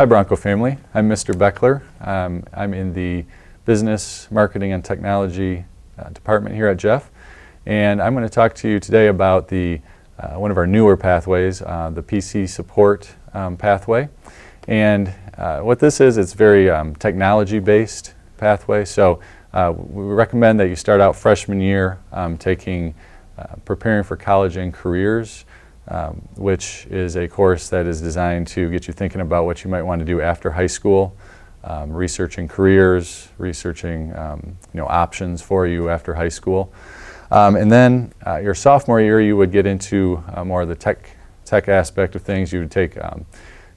Hi Broncho family, I'm Mr. Bechler. Um, I'm in the Business, Marketing and Technology uh, department here at Jeff and I'm going to talk to you today about the uh, one of our newer pathways, uh, the PC support um, pathway. And uh, what this is, it's very um, technology based pathway. So uh, we recommend that you start out freshman year um, taking uh, preparing for college and careers um, which is a course that is designed to get you thinking about what you might want to do after high school, um, researching careers, researching um, you know, options for you after high school. Um, and then uh, your sophomore year, you would get into uh, more of the tech, tech aspect of things. You would take um,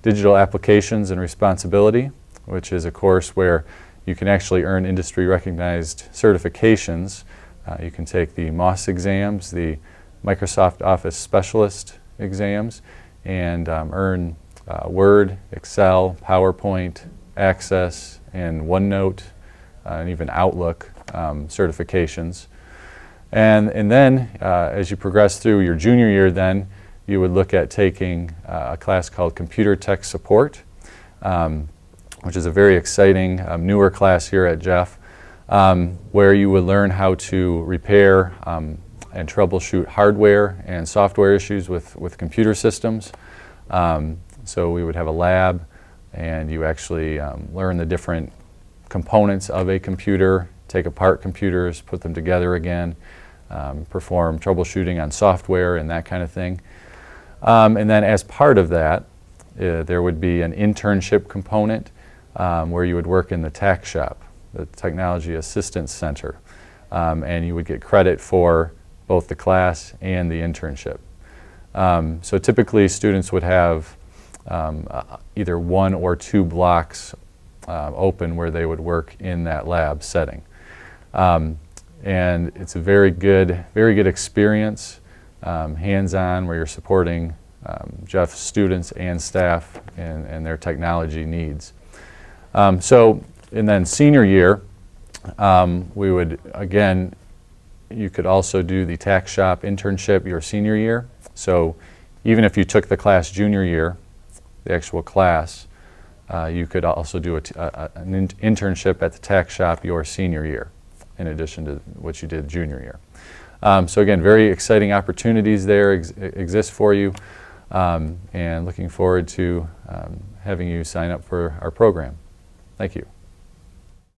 digital applications and responsibility, which is a course where you can actually earn industry recognized certifications. Uh, you can take the MOS exams, the Microsoft Office Specialist exams and um, earn uh, Word, Excel, PowerPoint, Access, and OneNote, uh, and even Outlook um, certifications. And, and then uh, as you progress through your junior year then, you would look at taking uh, a class called Computer Tech Support, um, which is a very exciting um, newer class here at Jeff, um, where you would learn how to repair um, and troubleshoot hardware and software issues with, with computer systems. Um, so we would have a lab and you actually um, learn the different components of a computer, take apart computers, put them together again, um, perform troubleshooting on software and that kind of thing. Um, and then as part of that, uh, there would be an internship component um, where you would work in the TAC shop, the Technology Assistance Center. Um, and you would get credit for both the class and the internship. Um, so typically students would have um, uh, either one or two blocks uh, open where they would work in that lab setting. Um, and it's a very good, very good experience, um, hands-on, where you're supporting um, Jeff's students and staff and, and their technology needs. Um, so, and then senior year, we would again you could also do the TAC shop internship your senior year. So even if you took the class junior year, the actual class, uh, you could also do an in internship at the TAC shop your senior year in addition to what you did junior year. Um, so again, very exciting opportunities there ex exist for you um, and looking forward to um, having you sign up for our program. Thank you.